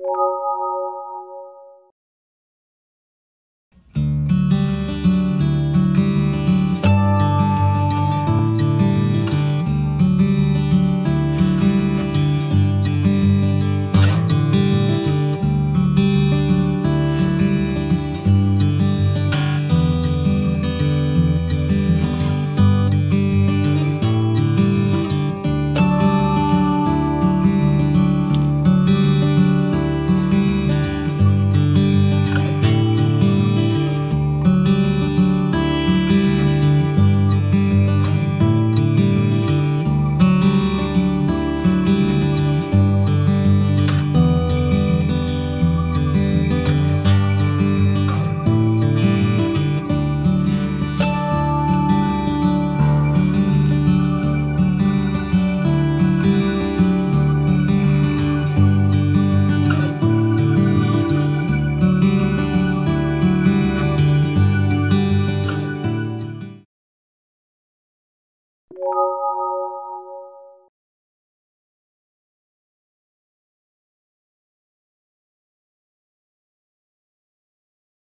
you you